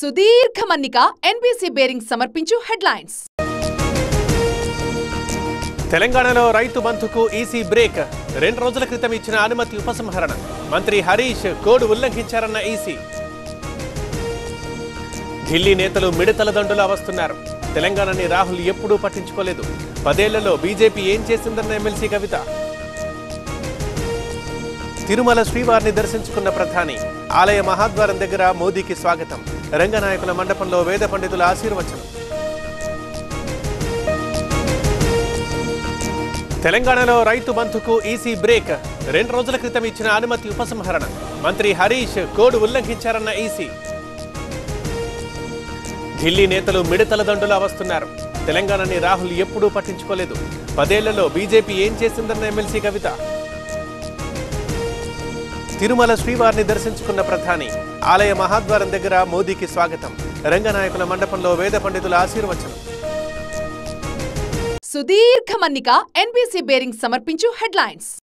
సుదీర్ఘ మన్నిక NBC bearing సమర్పించు హెడ్లైన్స్. తెలంగాణలో రైతు బంధుకు ఈసీ బ్రేక్. రెండు రోజుల క్రితం ఇచ్చిన అనుమతి ఉపసంహరణ. మంత్రి హరీష్ కోడ్ ఉల్లంఘించారన్న ఈసీ. ఢిల్లీ నేతలు మిడతల దండులా వస్తున్నారు తెలంగాణని రాహుల్ ఎప్పుడూ పట్టించుకోలేదు. పదేళ్ళలో బీజేపీ ఏం చేసిందన్న ఎమ్మెల్సీ కవిత. తిరుమల శ్రీవారిని దర్శించుకున్న ప్రధాని. ఆలయ మహాద్వారం దగ్గర మోదీకి స్వాగతం. రంగనాయకుల మండపంలో వేద పండితుల ఆశీర్వచనం. తెలంగాణలో రైతు బంధుకు ఈసీ బ్రేక్. రెండు రోజుల క్రితం ఇచ్చిన అనుమతి ఉపసంహరణ. మంత్రి హరీష్ కోడ్ ఉల్లంఘించారన్న ఈసీ. ఢిల్లీ నేతలు మిడతల దండులా వస్తున్నారు. తెలంగాణని రాహుల్ ఎప్పుడూ పట్టించుకోలేదు. పదేళ్ళలో బీజేపీ ఏం చేసిందన్న ఎమ్మెల్సీ కవిత. తిరుమల శ్రీవారిని దర్శించుకున్న ప్రధాని. ఆలయ మహాద్వారం దగ్గర మోదీకి స్వాగతం. రంగనాయకుల మండపంలో వేద పండితుల ఆశీర్వచనం. సుదీర్ఘ మన్నిక ఎన్బీసీ బేరింగ్ సమర్పించు హెడ్లైన్స్.